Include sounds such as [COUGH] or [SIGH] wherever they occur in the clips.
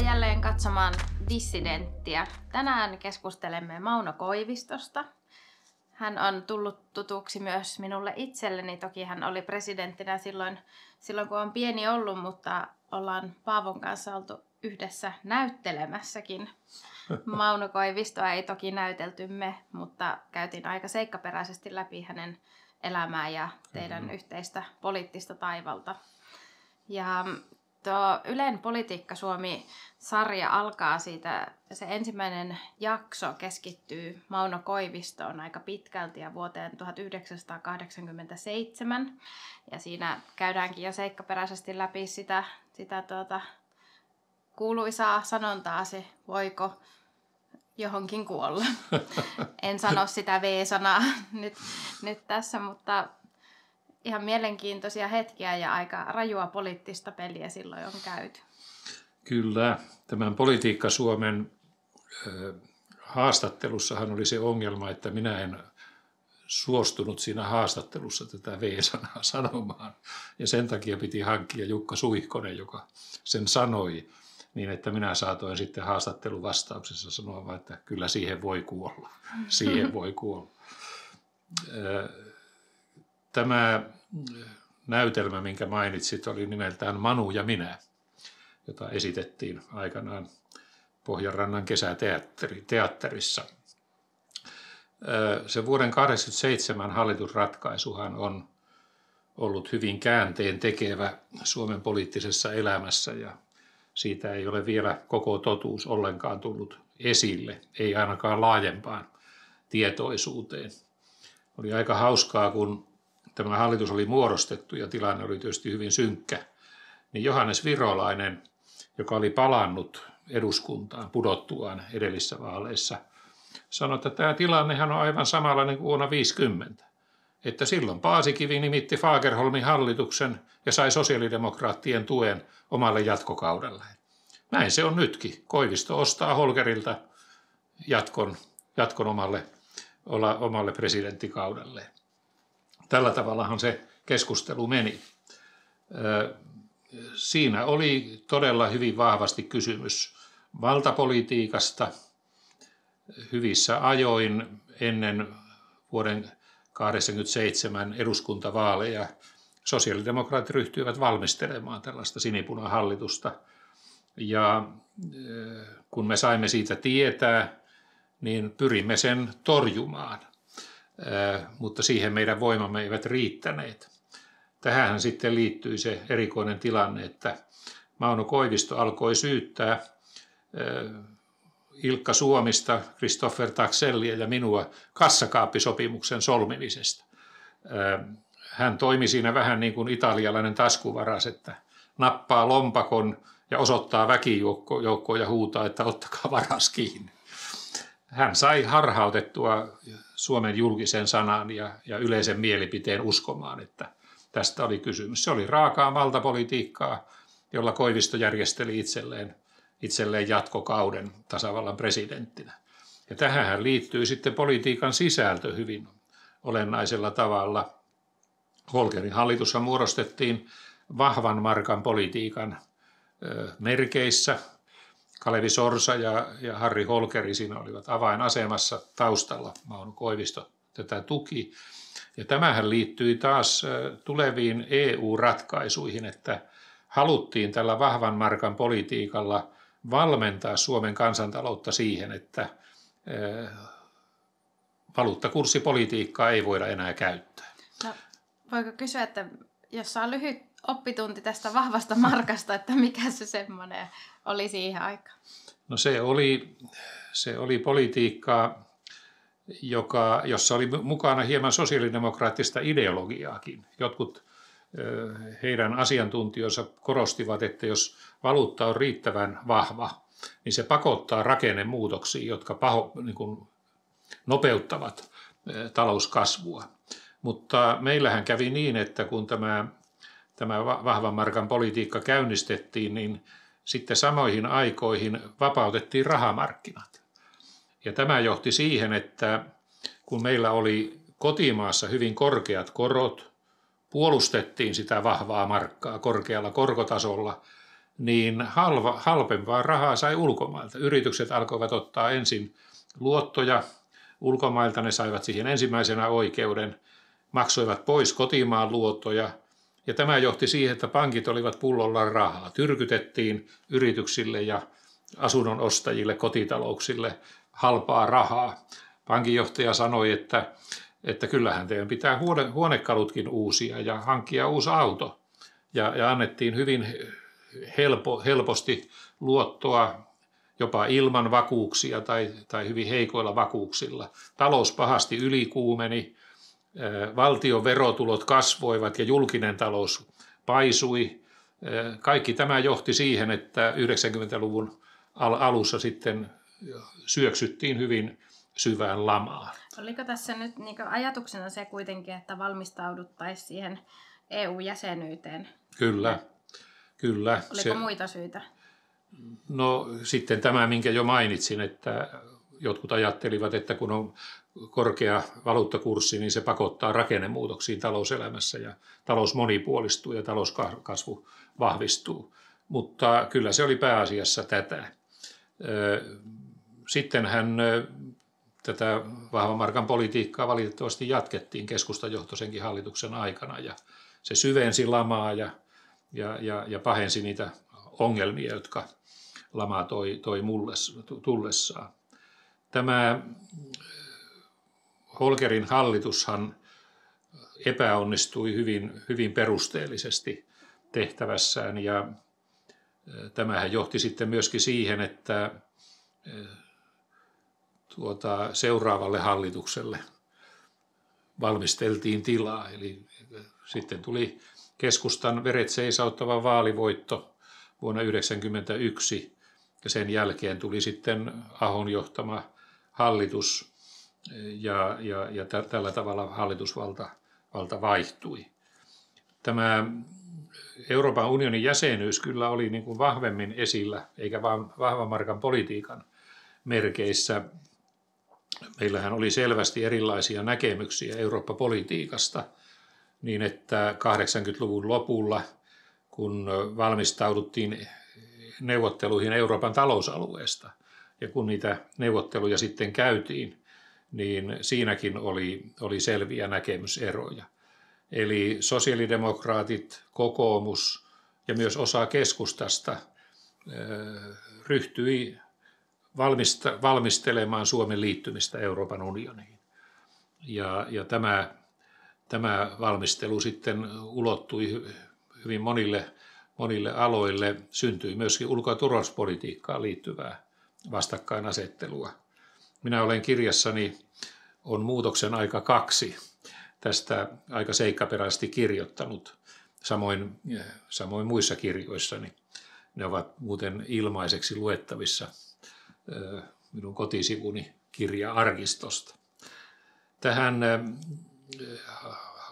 Tervetuloa jälleen katsomaan Dissidenttiä. Tänään keskustelemme Mauno Koivistosta. Hän on tullut tutuksi myös minulle itselleni. Toki hän oli presidenttinä silloin, silloin kun on pieni ollut, mutta ollaan Paavon kanssa oltu yhdessä näyttelemässäkin. [LAUGHS] Mauno Koivistoa ei toki näytelty me, mutta käytiin aika seikkaperäisesti läpi hänen elämää ja teidän mm-hmm. yhteistä poliittista taivalta. Ja tuo Ylen Politiikka Suomi-sarja alkaa siitä, se ensimmäinen jakso keskittyy Mauno Koivistoon aika pitkälti ja vuoteen 1987. Ja siinä käydäänkin jo seikkaperäisesti läpi sitä, sitä tuota, kuuluisaa sanontaa se, voiko johonkin kuolla. [LAUGHS] en sano sitä V-sanaa nyt, nyt tässä, mutta ihan mielenkiintoisia hetkiä ja aika rajua poliittista peliä silloin on käyty. Kyllä, tämän Politiikka Suomen haastattelussahan oli se ongelma, että minä en suostunut siinä haastattelussa tätä V-sanaa sanomaan. Ja sen takia piti hankkia Jukka Suihkonen, joka sen sanoi, niin että minä saatoin sitten haastatteluvastauksessa sanoa että kyllä siihen voi kuolla. [LAUGHS] Siihen voi kuolla. Tämä näytelmä, minkä mainitsit, oli nimeltään Manu ja minä, jota esitettiin aikanaan Pohjanrannan kesäteatterissa. Se vuoden 1987 hallitusratkaisuhan on ollut hyvin käänteen tekevä Suomen poliittisessa elämässä ja siitä ei ole vielä koko totuus ollenkaan tullut esille, ei ainakaan laajempaan tietoisuuteen. Oli aika hauskaa, kun tämä hallitus oli muodostettu ja tilanne oli tietysti hyvin synkkä, niin Johannes Virolainen, joka oli palannut eduskuntaan pudottuaan edellisissä vaaleissa, sanoi, että tämä tilannehan on aivan samanlainen kuin vuonna 50. Että silloin Paasikivi nimitti Fagerholmin hallituksen ja sai sosiaalidemokraattien tuen omalle jatkokaudelle. Näin se on nytkin. Koivisto ostaa Holgerilta jatkon, jatkon omalle, omalle presidenttikaudelleen. Tällä tavallahan se keskustelu meni. Siinä oli todella hyvin vahvasti kysymys valtapolitiikasta hyvissä ajoin ennen vuoden 1987 eduskuntavaaleja. Sosiaalidemokraatit ryhtyivät valmistelemaan tällaista sinipunahallitusta. Ja kun me saimme siitä tietää, niin pyrimme sen torjumaan mutta siihen meidän voimamme eivät riittäneet. Tähän sitten liittyi se erikoinen tilanne, että Mauno Koivisto alkoi syyttää Ilkka Suomista, Christopher Taxellia ja minua kassakaappisopimuksen solmimisesta. Hän toimi siinä vähän niin kuin italialainen taskuvaras, että nappaa lompakon ja osoittaa väkijoukkoon ja huutaa, että ottakaa varas kiinni. Hän sai harhautettua Suomen julkisen sanan ja, ja yleisen mielipiteen uskomaan, että tästä oli kysymys. Se oli raakaa valtapolitiikkaa, jolla Koivisto järjesteli itselleen, itselleen jatkokauden tasavallan presidenttinä. Ja tähän liittyy sitten politiikan sisältö hyvin olennaisella tavalla. Holkerin hallitushan muodostettiin vahvan markan politiikan merkeissä – Kalevi Sorsa ja, ja Harri Holkeri siinä olivat avainasemassa taustalla. Mauno Koivisto tätä tuki. Ja tämähän liittyi taas tuleviin EU-ratkaisuihin, että haluttiin tällä vahvan markan politiikalla valmentaa Suomen kansantaloutta siihen, että valuuttakurssipolitiikkaa ei voida enää käyttää. No, voiko kysyä, että jos saa lyhyt oppitunti tästä vahvasta markasta, että mikä se semmoinen oli siihen aikaan? No se oli, se oli politiikkaa, joka, jossa oli mukana hieman sosiaalidemokraattista ideologiaakin. Jotkut heidän asiantuntijoissa korostivat, että jos valuutta on riittävän vahva, niin se pakottaa rakennemuutoksiin, jotka paho, niin kuin nopeuttavat talouskasvua. Mutta meillähän kävi niin, että kun tämä, tämä vahvan markan politiikka käynnistettiin, niin sitten samoihin aikoihin vapautettiin rahamarkkinat. Ja tämä johti siihen, että kun meillä oli kotimaassa hyvin korkeat korot, puolustettiin sitä vahvaa markkaa korkealla korkotasolla, niin halva, halpempaa rahaa sai ulkomailta. Yritykset alkoivat ottaa ensin luottoja ulkomailta, ne saivat siihen ensimmäisenä oikeuden, maksoivat pois kotimaan luottoja, ja tämä johti siihen, että pankit olivat pullolla rahaa. Tyrkytettiin yrityksille ja asunnon ostajille, kotitalouksille halpaa rahaa. Pankinjohtaja sanoi, että, että kyllähän teidän pitää huone, huonekalutkin uusia ja hankkia uusi auto. Ja, ja annettiin hyvin helpo, helposti luottoa jopa ilman vakuuksia tai, tai hyvin heikoilla vakuuksilla. Talous pahasti ylikuumeni, valtion verotulot kasvoivat ja julkinen talous paisui. Kaikki tämä johti siihen, että 90-luvun alussa sitten syöksyttiin hyvin syvään lamaan. Oliko tässä nyt niin ajatuksena se kuitenkin, että valmistauduttaisiin siihen EU-jäsenyyteen? Kyllä, kyllä. Oliko se, muita syitä? No sitten tämä, minkä jo mainitsin, että jotkut ajattelivat, että kun on korkea valuuttakurssi, niin se pakottaa rakennemuutoksiin talouselämässä ja talous monipuolistuu ja talouskasvu vahvistuu. Mutta kyllä se oli pääasiassa tätä. Sitten hän tätä vahvan markan politiikkaa valitettavasti jatkettiin keskustajohtoisenkin hallituksen aikana ja se syvensi lamaa ja, ja, ja, ja pahensi niitä ongelmia, jotka lama toi, toi mulles, tullessaan. Tämä Holkerin hallitushan epäonnistui hyvin, hyvin perusteellisesti tehtävässään ja tämähän johti sitten myöskin siihen, että tuota, seuraavalle hallitukselle valmisteltiin tilaa. Eli sitten tuli keskustan veret seisauttava vaalivoitto vuonna 1991 ja sen jälkeen tuli sitten Ahon johtama hallitus ja, ja, ja tällä tavalla hallitusvalta valta vaihtui. Tämä Euroopan unionin jäsenyys kyllä oli niin kuin vahvemmin esillä, eikä vain vahvan markan politiikan merkeissä. Meillähän oli selvästi erilaisia näkemyksiä Eurooppa-politiikasta, niin että 80-luvun lopulla, kun valmistauduttiin neuvotteluihin Euroopan talousalueesta, ja kun niitä neuvotteluja sitten käytiin, niin siinäkin oli, oli selviä näkemyseroja. Eli sosiaalidemokraatit, kokoomus ja myös osa keskustasta ryhtyi valmista, valmistelemaan Suomen liittymistä Euroopan unioniin. Ja, ja tämä, tämä valmistelu sitten ulottui hyvin monille, monille aloille. Syntyi myöskin ulko- ja turvallisuuspolitiikkaan liittyvää vastakkainasettelua. Minä olen kirjassani on muutoksen aika kaksi tästä aika seikkaperäisesti kirjoittanut, samoin, samoin muissa kirjoissani. Ne ovat muuten ilmaiseksi luettavissa minun kotisivuni kirja-arkistosta. Tähän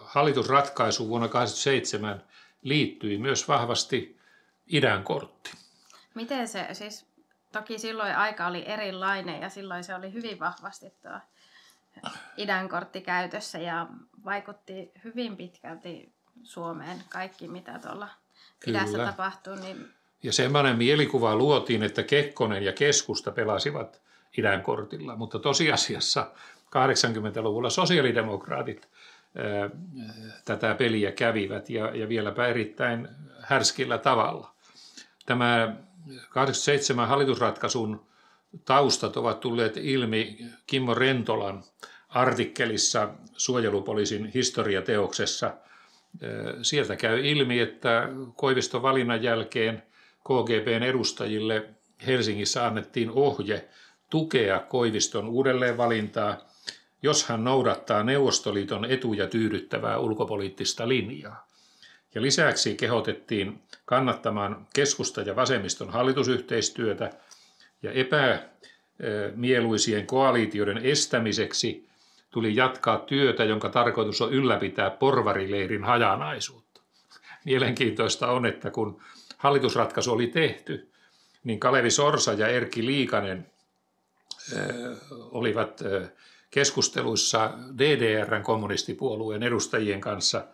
hallitusratkaisuun vuonna 1987 liittyi myös vahvasti idän kortti. Miten se, siis toki silloin aika oli erilainen ja silloin se oli hyvin vahvasti tuo idän kortti käytössä ja vaikutti hyvin pitkälti Suomeen kaikki, mitä tuolla Kyllä. idässä tapahtuu. Niin... Ja semmoinen mielikuva luotiin, että Kekkonen ja keskusta pelasivat idän kortilla, mutta tosiasiassa 80-luvulla sosiaalidemokraatit ää, tätä peliä kävivät ja, ja vieläpä erittäin härskillä tavalla. Tämä 87 hallitusratkaisun taustat ovat tulleet ilmi Kimmo Rentolan artikkelissa suojelupoliisin historiateoksessa. Sieltä käy ilmi, että Koiviston valinnan jälkeen KGBn edustajille Helsingissä annettiin ohje tukea Koiviston uudelleenvalintaa, jos hän noudattaa Neuvostoliiton etuja tyydyttävää ulkopoliittista linjaa. Ja lisäksi kehotettiin kannattamaan keskusta- ja vasemmiston hallitusyhteistyötä ja epämieluisien koalitioiden estämiseksi tuli jatkaa työtä, jonka tarkoitus on ylläpitää porvarileirin hajanaisuutta. Mielenkiintoista on, että kun hallitusratkaisu oli tehty, niin Kalevi Sorsa ja Erkki Liikanen olivat keskusteluissa DDRn kommunistipuolueen edustajien kanssa –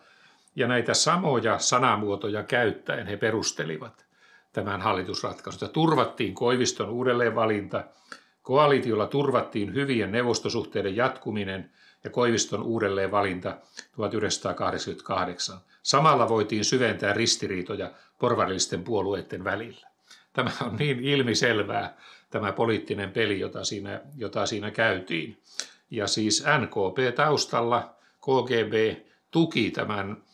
ja näitä samoja sanamuotoja käyttäen he perustelivat tämän hallitusratkaisun. Turvattiin Koiviston uudelleenvalinta, koalitiolla turvattiin hyvien neuvostosuhteiden jatkuminen ja Koiviston uudelleenvalinta 1988. Samalla voitiin syventää ristiriitoja porvarillisten puolueiden välillä. Tämä on niin ilmiselvää, tämä poliittinen peli, jota siinä, jota siinä käytiin. Ja siis NKP taustalla, KGB tuki tämän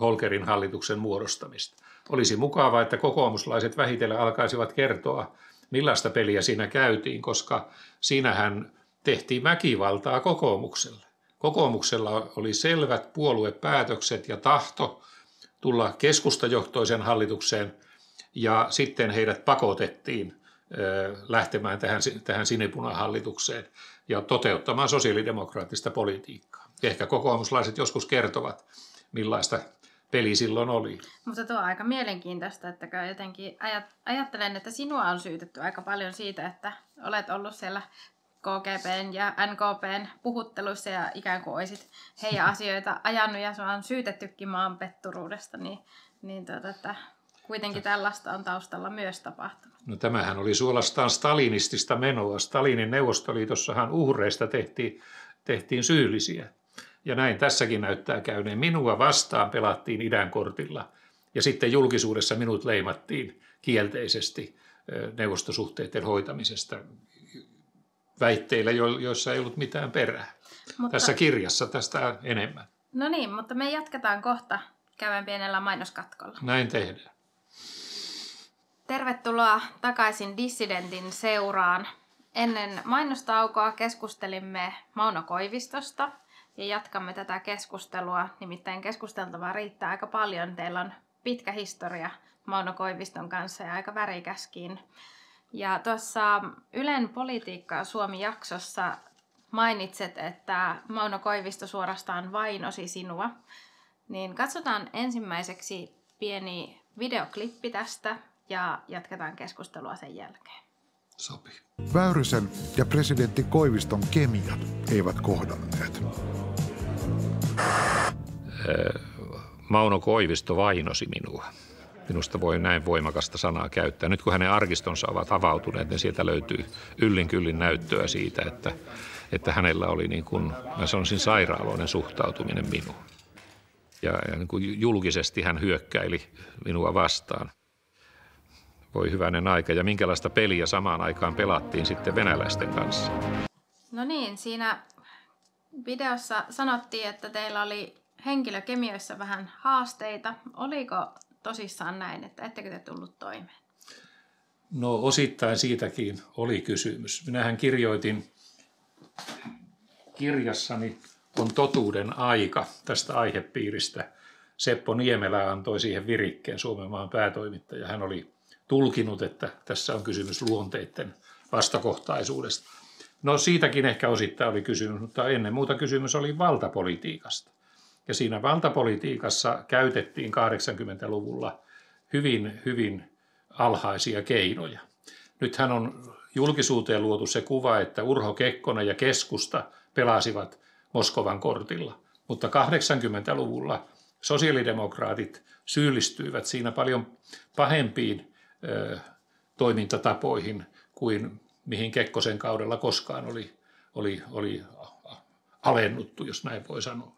Holkerin hallituksen muodostamista. Olisi mukavaa, että kokoomuslaiset vähitellen alkaisivat kertoa, millaista peliä siinä käytiin, koska siinähän tehtiin väkivaltaa kokoomukselle. Kokoomuksella oli selvät puoluepäätökset ja tahto tulla keskustajohtoisen hallitukseen ja sitten heidät pakotettiin lähtemään tähän, tähän sinipunahallitukseen ja toteuttamaan sosiaalidemokraattista politiikkaa. Ehkä kokoomuslaiset joskus kertovat, millaista peli silloin oli. Mutta tuo on aika mielenkiintoista, että jotenkin ajattelen, että sinua on syytetty aika paljon siitä, että olet ollut siellä KGPn ja NKPn puhutteluissa ja ikään kuin olisit heidän [LAUGHS] asioita ajanut ja sinua on syytettykin maanpetturuudesta, niin, niin tuota, että kuitenkin tällaista on taustalla myös tapahtunut. No tämähän oli suolastaan stalinistista menoa. Stalinin neuvostoliitossahan uhreista tehtiin, tehtiin syyllisiä. Ja näin tässäkin näyttää käyneen. Minua vastaan pelattiin idän kortilla ja sitten julkisuudessa minut leimattiin kielteisesti neuvostosuhteiden hoitamisesta väitteillä, joissa ei ollut mitään perää. Mutta, Tässä kirjassa tästä enemmän. No niin, mutta me jatketaan kohta käydään pienellä mainoskatkolla. Näin tehdään. Tervetuloa takaisin Dissidentin seuraan. Ennen mainostaukoa keskustelimme Mauno Koivistosta ja jatkamme tätä keskustelua. Nimittäin keskusteltavaa riittää aika paljon. Teillä on pitkä historia Mauno Koiviston kanssa ja aika värikäskin. Ja tuossa Ylen politiikkaa Suomi-jaksossa mainitset, että Mauno Koivisto suorastaan vainosi sinua. Niin katsotaan ensimmäiseksi pieni videoklippi tästä ja jatketaan keskustelua sen jälkeen. Sopii. Väyrysen ja presidentti Koiviston kemiat eivät kohdanneet. Mauno Koivisto vainosi minua. Minusta voi näin voimakasta sanaa käyttää. Nyt kun hänen arkistonsa ovat avautuneet, niin sieltä löytyy yllin kyllin näyttöä siitä, että, että hänellä oli niin kuin, mä sanoisin sairaaloinen suhtautuminen minuun. Ja, ja niin kuin julkisesti hän hyökkäili minua vastaan. Voi hyvänen aika. Ja minkälaista peliä samaan aikaan pelattiin sitten venäläisten kanssa. No niin, siinä videossa sanottiin, että teillä oli henkilökemioissa vähän haasteita. Oliko tosissaan näin, että ettekö te tullut toimeen? No osittain siitäkin oli kysymys. Minähän kirjoitin kirjassani on totuuden aika tästä aihepiiristä. Seppo Niemelä antoi siihen virikkeen Suomen maan päätoimittaja. Hän oli tulkinut, että tässä on kysymys luonteiden vastakohtaisuudesta. No siitäkin ehkä osittain oli kysymys, mutta ennen muuta kysymys oli valtapolitiikasta. Ja siinä valtapolitiikassa käytettiin 80-luvulla hyvin, hyvin alhaisia keinoja. Nythän on julkisuuteen luotu se kuva, että Urho Kekkonen ja keskusta pelasivat Moskovan kortilla. Mutta 80-luvulla sosiaalidemokraatit syyllistyivät siinä paljon pahempiin ö, toimintatapoihin kuin mihin Kekkosen kaudella koskaan oli, oli, oli alennuttu, jos näin voi sanoa.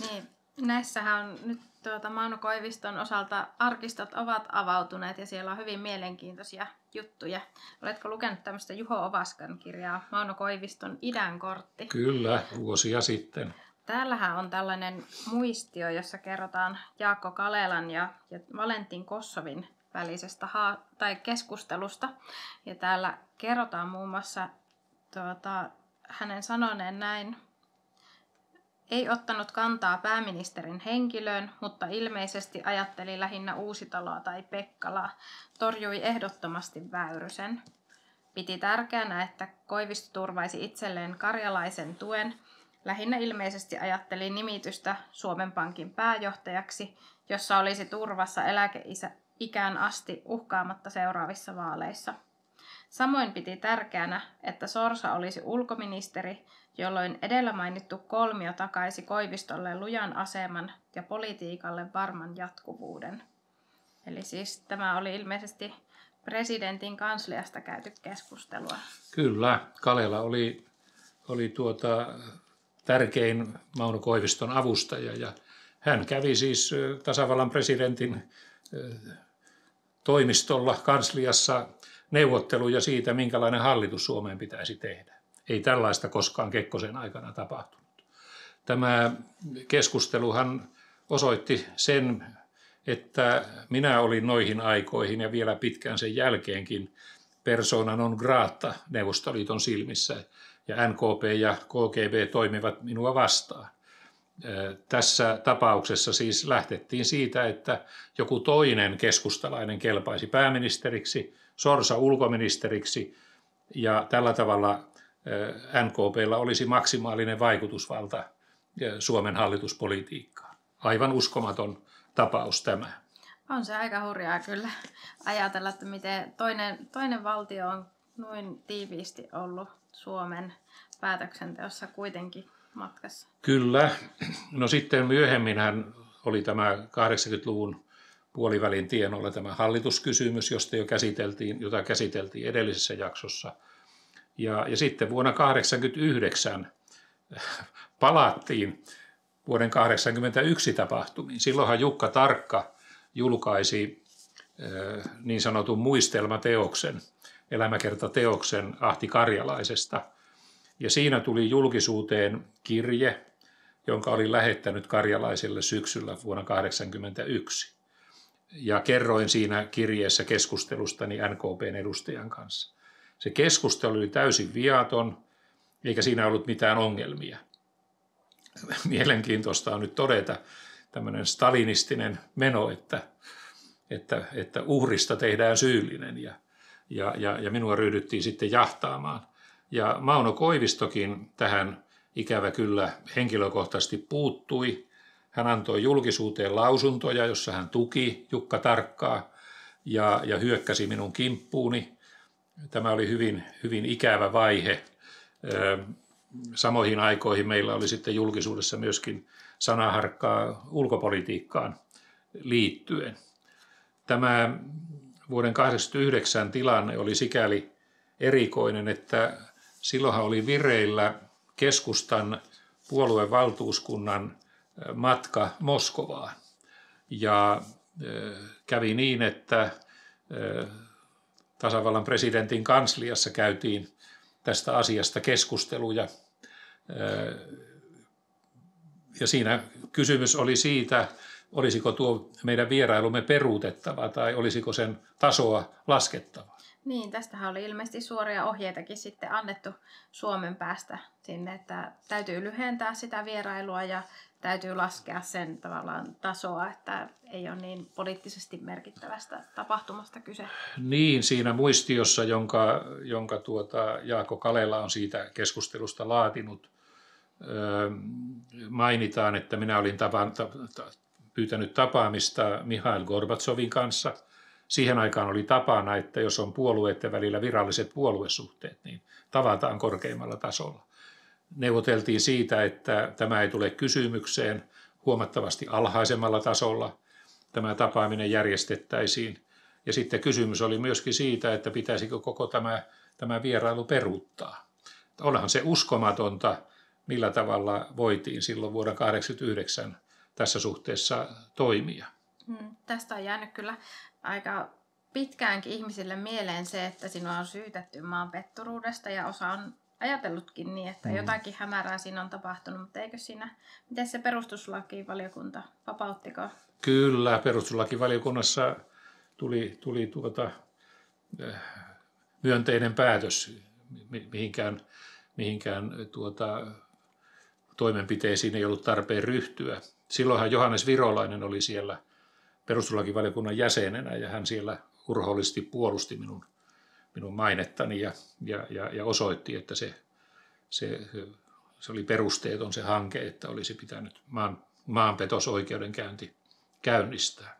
Niin, näissähän on nyt tuota, Mauno Koiviston osalta arkistot ovat avautuneet ja siellä on hyvin mielenkiintoisia juttuja. Oletko lukenut tämmöistä Juho Ovaskan kirjaa Mauno Koiviston idän kortti? Kyllä, vuosia sitten. Täällähän on tällainen muistio, jossa kerrotaan Jaakko Kalelan ja, ja Valentin Kossovin välisestä ha- tai keskustelusta. Ja täällä kerrotaan muun muassa tuota, hänen sanoneen näin, ei ottanut kantaa pääministerin henkilöön, mutta ilmeisesti ajatteli lähinnä Uusitaloa tai Pekkalaa. Torjui ehdottomasti Väyrysen. Piti tärkeänä, että Koivisto turvaisi itselleen karjalaisen tuen. Lähinnä ilmeisesti ajatteli nimitystä Suomen Pankin pääjohtajaksi, jossa olisi turvassa eläkeikään asti uhkaamatta seuraavissa vaaleissa. Samoin piti tärkeänä, että Sorsa olisi ulkoministeri, jolloin edellä mainittu kolmio takaisi Koivistolle lujan aseman ja politiikalle varman jatkuvuuden. Eli siis tämä oli ilmeisesti presidentin kansliasta käyty keskustelua. Kyllä, Kalela oli, oli tuota, tärkein Mauno Koiviston avustaja ja hän kävi siis tasavallan presidentin toimistolla, kansliassa neuvotteluja siitä, minkälainen hallitus Suomeen pitäisi tehdä. Ei tällaista koskaan Kekkosen aikana tapahtunut. Tämä keskusteluhan osoitti sen, että minä olin noihin aikoihin ja vielä pitkään sen jälkeenkin persona non grata Neuvostoliiton silmissä ja NKP ja KGB toimivat minua vastaan. Tässä tapauksessa siis lähtettiin siitä, että joku toinen keskustalainen kelpaisi pääministeriksi, Sorsa ulkoministeriksi ja tällä tavalla NKPlla olisi maksimaalinen vaikutusvalta Suomen hallituspolitiikkaan. Aivan uskomaton tapaus tämä. On se aika hurjaa kyllä ajatella, että miten toinen, toinen valtio on noin tiiviisti ollut Suomen päätöksenteossa kuitenkin matkassa. Kyllä. No sitten myöhemmin hän oli tämä 80-luvun puolivälin tienoilla tämä hallituskysymys, josta jo käsiteltiin, jota käsiteltiin edellisessä jaksossa. Ja, ja sitten vuonna 1989 palattiin vuoden 1981 tapahtumiin. Silloinhan Jukka Tarkka julkaisi niin sanotun muistelmateoksen, elämäkertateoksen Ahti Karjalaisesta. Ja siinä tuli julkisuuteen kirje, jonka oli lähettänyt karjalaisille syksyllä vuonna 1981. Ja kerroin siinä kirjeessä keskustelustani NKPn edustajan kanssa. Se keskustelu oli täysin viaton, eikä siinä ollut mitään ongelmia mielenkiintoista on nyt todeta tämmöinen stalinistinen meno, että, että, että uhrista tehdään syyllinen ja, ja, ja, minua ryhdyttiin sitten jahtaamaan. Ja Mauno Koivistokin tähän ikävä kyllä henkilökohtaisesti puuttui. Hän antoi julkisuuteen lausuntoja, jossa hän tuki Jukka Tarkkaa ja, ja hyökkäsi minun kimppuuni. Tämä oli hyvin, hyvin ikävä vaihe samoihin aikoihin meillä oli sitten julkisuudessa myöskin sanaharkkaa ulkopolitiikkaan liittyen. Tämä vuoden 1989 tilanne oli sikäli erikoinen, että silloinhan oli vireillä keskustan puoluevaltuuskunnan matka Moskovaan. Ja kävi niin, että tasavallan presidentin kansliassa käytiin tästä asiasta keskusteluja ja siinä kysymys oli siitä, olisiko tuo meidän vierailumme peruutettava tai olisiko sen tasoa laskettava. Niin, tästähän oli ilmeisesti suoria ohjeitakin sitten annettu Suomen päästä sinne, että täytyy lyhentää sitä vierailua ja täytyy laskea sen tavallaan tasoa, että ei ole niin poliittisesti merkittävästä tapahtumasta kyse. Niin, siinä muistiossa, jonka, jonka tuota Jaako Kalela on siitä keskustelusta laatinut, mainitaan, että minä olin tapa, ta, ta, pyytänyt tapaamista Mihail Gorbatsovin kanssa. Siihen aikaan oli tapana, että jos on puolueiden välillä viralliset puoluesuhteet, niin tavataan korkeimmalla tasolla. Neuvoteltiin siitä, että tämä ei tule kysymykseen huomattavasti alhaisemmalla tasolla. Tämä tapaaminen järjestettäisiin. Ja sitten kysymys oli myöskin siitä, että pitäisikö koko tämä, tämä vierailu peruuttaa. Onhan se uskomatonta, millä tavalla voitiin silloin vuoden 1989 tässä suhteessa toimia. Hmm, tästä on jäänyt kyllä aika pitkäänkin ihmisille mieleen se, että sinua on syytetty maan petturuudesta ja osa on ajatellutkin niin, että hmm. jotakin hämärää siinä on tapahtunut, mutta eikö siinä, miten se perustuslakivaliokunta, vapauttiko? Kyllä, perustuslakivaliokunnassa tuli, tuli tuota, eh, myönteinen päätös, mihinkään, mihinkään tuota, toimenpiteisiin ei ollut tarpeen ryhtyä. Silloinhan Johannes Virolainen oli siellä perustuslakivaliokunnan jäsenenä ja hän siellä urhollisesti puolusti minun, minun mainettani ja, ja, ja, ja osoitti, että se, se, se oli perusteeton se hanke, että olisi pitänyt maan, maanpetosoikeudenkäynti käynnistää.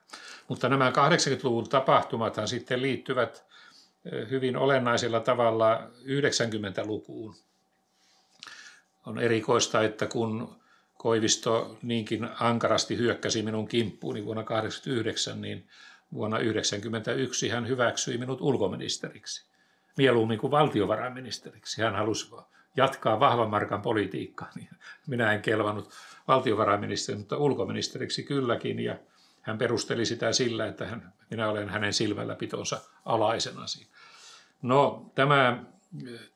Mutta nämä 80-luvun tapahtumathan sitten liittyvät hyvin olennaisella tavalla 90-lukuun on erikoista, että kun Koivisto niinkin ankarasti hyökkäsi minun kimppuuni vuonna 1989, niin vuonna 1991 hän hyväksyi minut ulkoministeriksi, mieluummin kuin valtiovarainministeriksi. Hän halusi jatkaa vahvan markan politiikkaa, niin minä en kelvannut valtiovarainministeri, mutta ulkoministeriksi kylläkin. Ja hän perusteli sitä sillä, että hän, minä olen hänen silmälläpitonsa alaisena siinä. No tämä,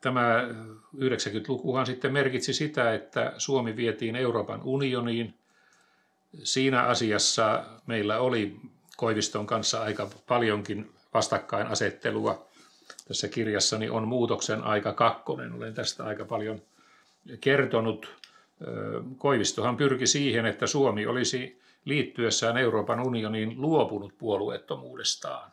tämä 90-lukuhan sitten merkitsi sitä, että Suomi vietiin Euroopan unioniin. Siinä asiassa meillä oli Koiviston kanssa aika paljonkin vastakkainasettelua. Tässä kirjassani on muutoksen aika kakkonen. Olen tästä aika paljon kertonut. Koivistohan pyrki siihen, että Suomi olisi liittyessään Euroopan unioniin luopunut puolueettomuudestaan.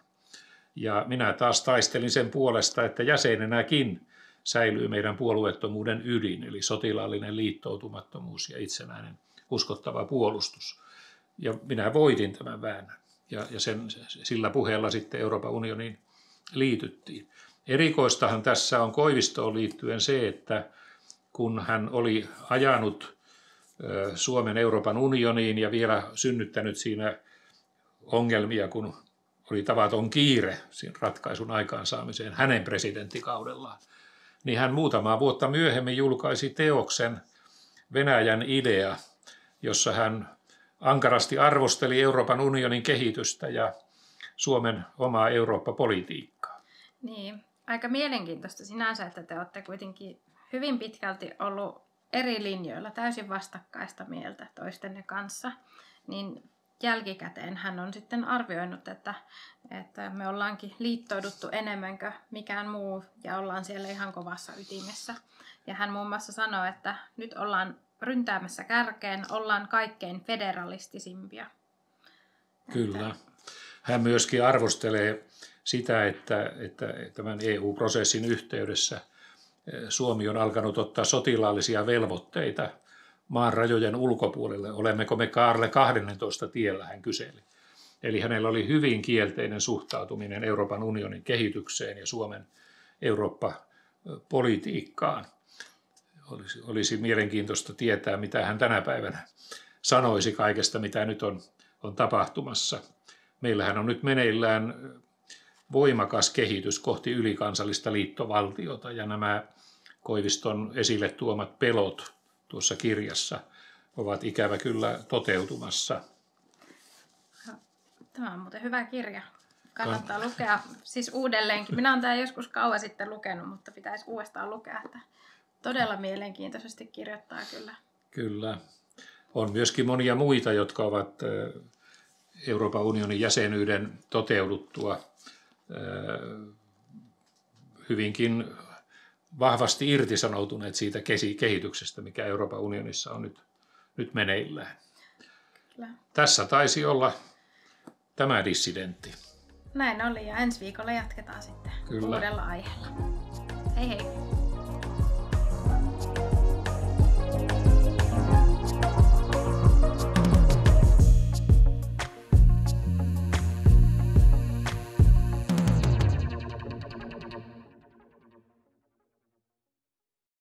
Ja minä taas taistelin sen puolesta, että jäsenenäkin säilyy meidän puolueettomuuden ydin, eli sotilaallinen liittoutumattomuus ja itsenäinen uskottava puolustus. Ja minä voitin tämän väännön. Ja, ja sen, sillä puheella sitten Euroopan unioniin liityttiin. Erikoistahan tässä on Koivistoon liittyen se, että kun hän oli ajanut Suomen Euroopan unioniin ja vielä synnyttänyt siinä ongelmia, kun oli tavaton kiire siinä ratkaisun aikaansaamiseen hänen presidenttikaudellaan, niin hän muutamaa vuotta myöhemmin julkaisi teoksen Venäjän idea, jossa hän ankarasti arvosteli Euroopan unionin kehitystä ja Suomen omaa Eurooppa-politiikkaa. Niin, aika mielenkiintoista sinänsä, että te olette kuitenkin hyvin pitkälti ollut eri linjoilla, täysin vastakkaista mieltä toistenne kanssa. Niin jälkikäteen hän on sitten arvioinut, että, että me ollaankin liittouduttu enemmän kuin mikään muu ja ollaan siellä ihan kovassa ytimessä. Ja hän muun muassa sanoi, että nyt ollaan ryntäämässä kärkeen, ollaan kaikkein federalistisimpia. Kyllä. Hän myöskin arvostelee sitä, että, että tämän EU-prosessin yhteydessä eh, Suomi on alkanut ottaa sotilaallisia velvoitteita maan rajojen ulkopuolelle. Olemmeko me Kaarle 12 tiellä, hän kyseli. Eli hänellä oli hyvin kielteinen suhtautuminen Euroopan unionin kehitykseen ja Suomen Eurooppa-politiikkaan. Olisi, olisi mielenkiintoista tietää, mitä hän tänä päivänä sanoisi kaikesta, mitä nyt on, on tapahtumassa. Meillähän on nyt meneillään voimakas kehitys kohti ylikansallista liittovaltiota ja nämä Koiviston esille tuomat pelot tuossa kirjassa ovat ikävä kyllä toteutumassa. Tämä on muuten hyvä kirja. Kannattaa lukea siis uudelleenkin. Minä olen tämän joskus kauan sitten lukenut, mutta pitäisi uudestaan lukea. Että todella mielenkiintoisesti kirjoittaa kyllä. Kyllä. On myöskin monia muita, jotka ovat Euroopan unionin jäsenyyden toteuduttua hyvinkin vahvasti irtisanoutuneet siitä kehityksestä, mikä Euroopan unionissa on nyt, nyt meneillään. Kyllä. Tässä taisi olla tämä dissidentti. Näin oli ja ensi viikolla jatketaan sitten Kyllä. uudella aiheella. Hei hei!